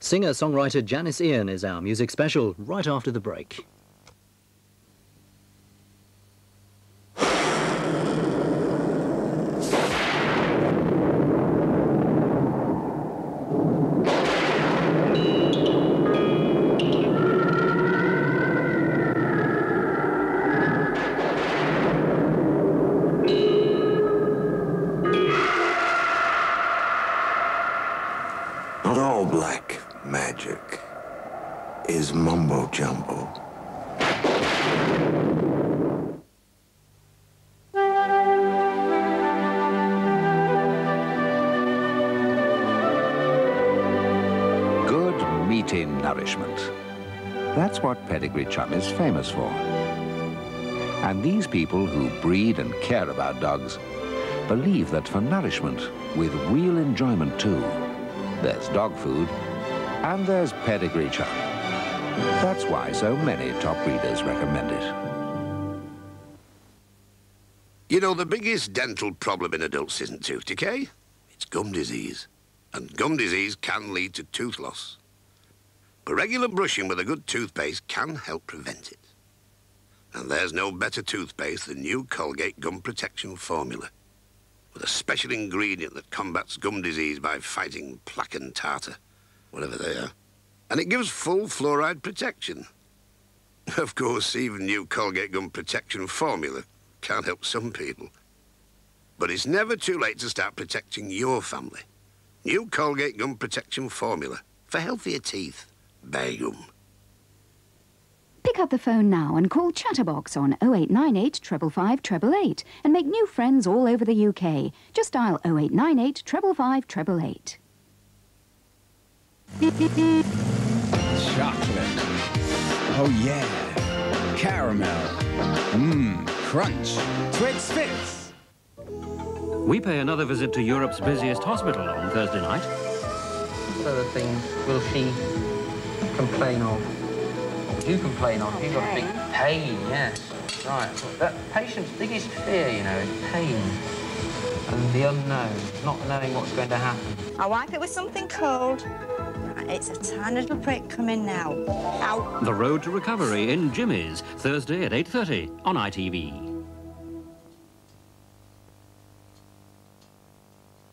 Singer-songwriter Janis Ian is our music special right after the break. Not all black magic is mumbo jumbo. Good, meaty nourishment. That's what Pedigree Chum is famous for. And these people who breed and care about dogs believe that for nourishment, with real enjoyment too, there's dog food and there's Pedigree Chum. That's why so many top breeders recommend it. You know, the biggest dental problem in adults isn't tooth decay, it's gum disease. And gum disease can lead to tooth loss. But regular brushing with a good toothpaste can help prevent it. And there's no better toothpaste than new Colgate Gum Protection Formula, with a special ingredient that combats gum disease by fighting plaque and tartar, whatever they are. And it gives full fluoride protection. Of course, even new Colgate Gum Protection Formula can't help some people. But it's never too late to start protecting your family. New Colgate Gum Protection Formula for healthier teeth. Bagum. Pick up the phone now and call Chatterbox on 0898 555 888 and make new friends all over the UK. Just dial 0898 555 888. Chocolate. Oh yeah. Caramel. Mmm, crunch. Twix Fits. We pay another visit to Europe's busiest hospital on Thursday night. What other things will she complain of? You complain of? You've got a big pain, yes. Right. That patient's biggest fear, you know, is pain. And the unknown, not knowing what's going to happen. I'll wipe it with something cold. Right, it's a tiny little prick coming now. Ow. The Road to Recovery in Jimmy's, Thursday at 8.30 on ITV.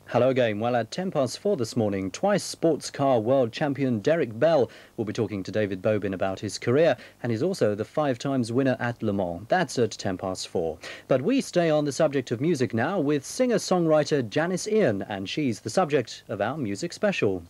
Hello again. Well, at 10 past 4 this morning, twice sports car world champion Derek Bell will be talking to David Bobin about his career, and he's also the five times winner at Le Mans. That's at 10 past 4. But we stay on the subject of music now with singer songwriter Janis Ian, and she's the subject of our music special.